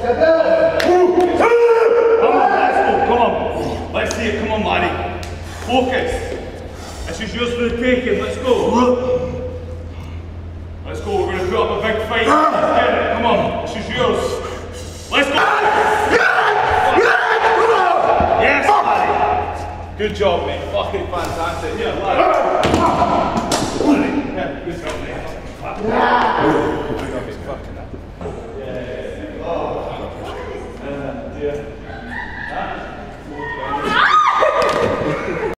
Come on, let's go, come on. Let's see it, come on, Marty. Focus. This is yours for the taking, let's go. Let's go, we're gonna put up a big fight. Come on, this is yours. Let's go. Yes. Good job, mate. Fucking fantastic. Yeah, job, mate. Yeah.